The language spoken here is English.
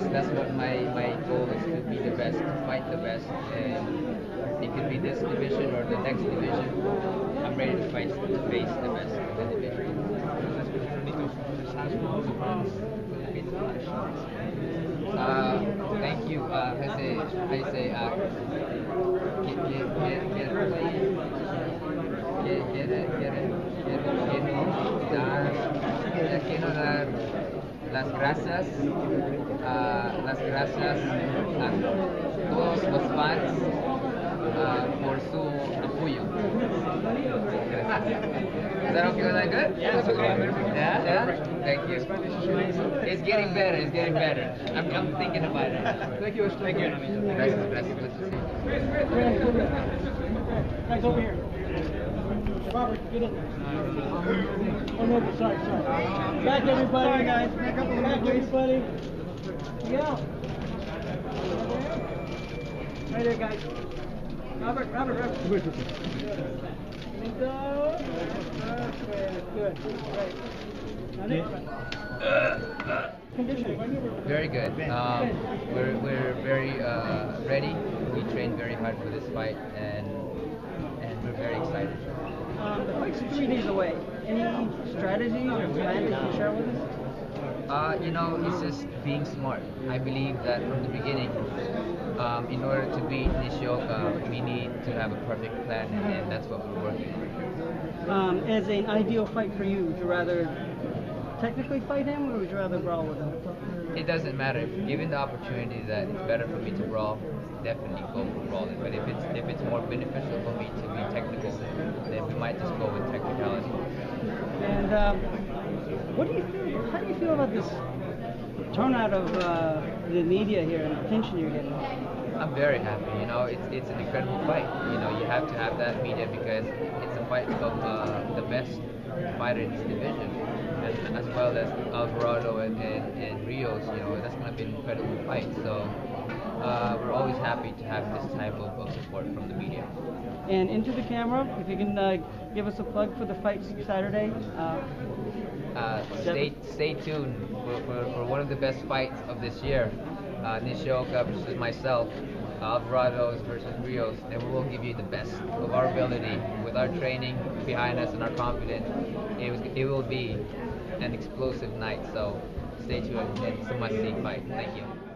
that's that's what my my goal is to be the best, to fight the best, and it could be this division or the next division. I'm ready to fight to face the best of the division. Uh, thank you. Uh, kasi, I say, uh, get, get, get, get, get, get get get eh, las gracias, uh, las gracias a todos los fans uh, por su apoyo. Is that okay? Was that good? Yeah, it's okay. Yeah, yeah. Thank you. It's getting better. It's getting better. I'm, I'm thinking about it. Thank you. Thank you. Gracias, gracias. Good to see you. Guys, over here. Robert, get in there. Oh, no, sorry, sorry. Back, everybody. Sorry, guys. Back, everybody. Yeah. Right there, guys. Robert, Robert, Robert. Go. Perfect. Good. Right. Very good. Um, we're we're very uh, ready. We trained very hard for this fight, and and we're very excited. Um, the fight's three days away. Any strategies or plans you can share with us? Uh, you know, it's just being smart. I believe that from the beginning, um, in order to beat Nishioka, we need to have a perfect plan, and that's what we're working on. Um, as an ideal fight for you, would you rather technically fight him or would you rather brawl with him? It doesn't matter. Given the opportunity that it's better for me to brawl, definitely go for brawling. But if it's if it's more beneficial for me to be technical, then we might just go with technicality. And um, what do you feel? How do you feel about this turnout of uh, the media here and attention you're getting? I'm very happy. You know, it's it's an incredible fight. You know, you have to have that media because it's a fight of uh, the best fighter in this division, and as well as Alvarado and, and, and Rios. You know, that's going to be an incredible fight. So. Uh, we're always happy to have this type of, of support from the media. And into the camera, if you can uh, give us a plug for the fight Saturday. Uh, Uh, stay stay tuned for, for, for one of the best fights of this year. Uh, Nishioka versus myself, Alvarado's versus Rios, and we will give you the best of our ability with our training behind us and our confidence. It, was, it will be an explosive night, so stay tuned. It's a must-see fight. Thank you.